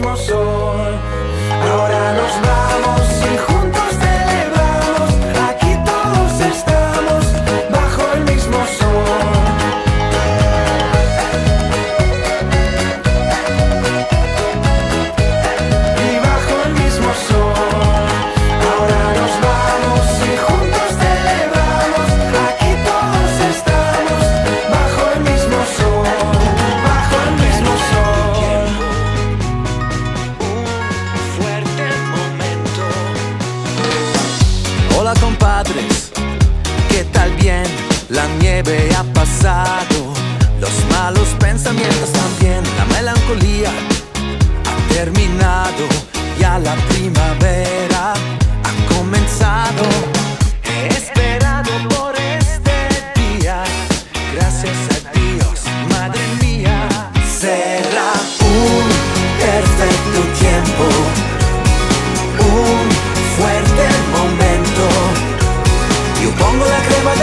my soul Compadres, ¿qué tal bien? La nieve ha pasado, los malos pensamientos también, la melancolía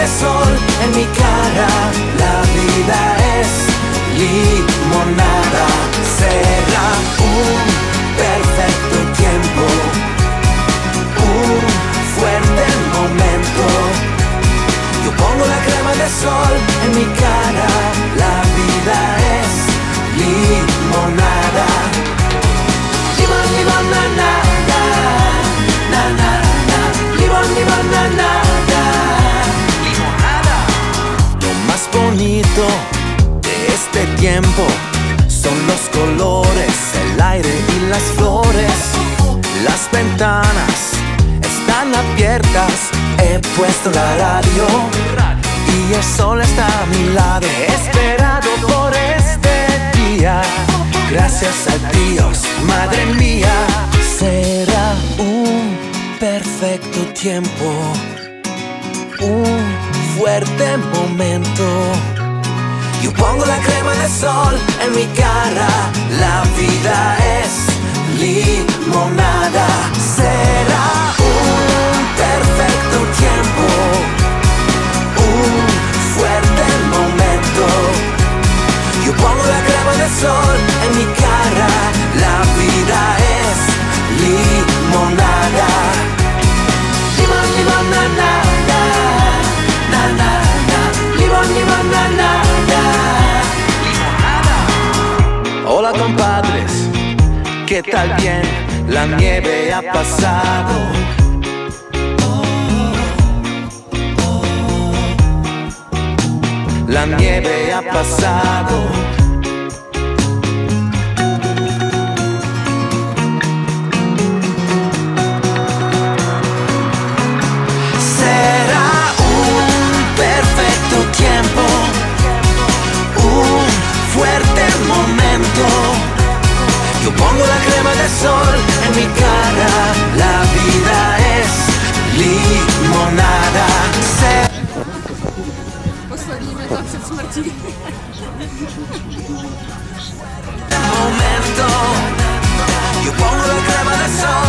sol en mi cara, la vida es limonada. Será un son los colores, el aire y las flores. Las ventanas están abiertas, he puesto la radio y el sol está a mi lado. Esperado por este día, gracias a Dios, madre mía. Será un perfecto tiempo, un fuerte momento. Yo pongo la crema de sol en mi cara, la vida es limonada. Será un perfecto tiempo, un fuerte momento. Yo pongo la crema de sol en mi cara, ¿qué tal bien? La nieve ha pasado. La nieve ha pasado przed śmiercią. Momento, you won't look